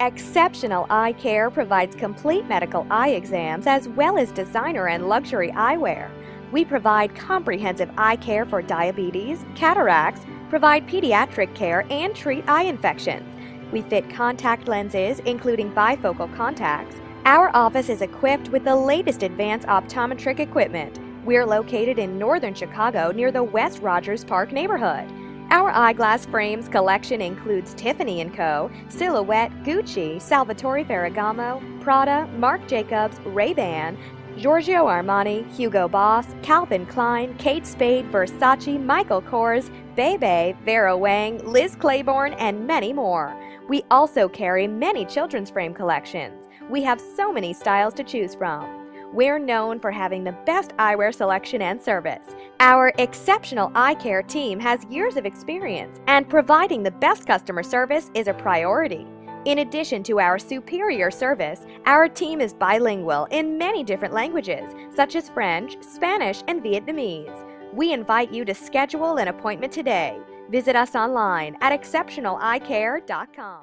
Xceptional Eye Care provides complete medical eye exams as well as designer and luxury eyewear. We provide comprehensive eye care for diabetes, cataracts, provide pediatric care, and treat eye infections. We fit contact lenses, including bifocal contacts. Our office is equipped with the latest advanced optometric equipment. We're located in northern Chicago near the West Rogers Park neighborhood. Our eyeglass frames collection includes Tiffany & Co., Silhouette, Gucci, Salvatore Ferragamo, Prada, Marc Jacobs, Ray-Ban, Giorgio Armani, Hugo Boss, Calvin Klein, Kate Spade, Versace, Michael Kors, Bebe, Vera Wang, Liz Claiborne, and many more. We also carry many children's frame collections. We have so many styles to choose from. We're known for having the best eyewear selection and service. Our Xceptional eye care team has years of experience, and providing the best customer service is a priority. In addition to our superior service, our team is bilingual in many different languages, such as French, Spanish, and Vietnamese. We invite you to schedule an appointment today. Visit us online at xceptionaleyecare.com.